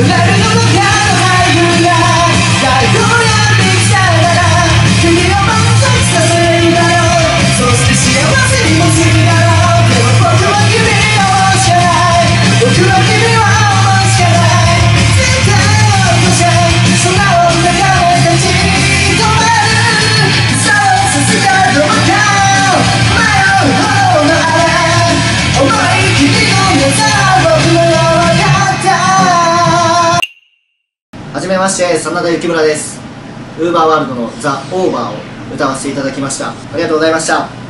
let it まして真田幸村です。ウーバーワールドの「ザ・オーバーを歌わせていただきました。ありがとうございました。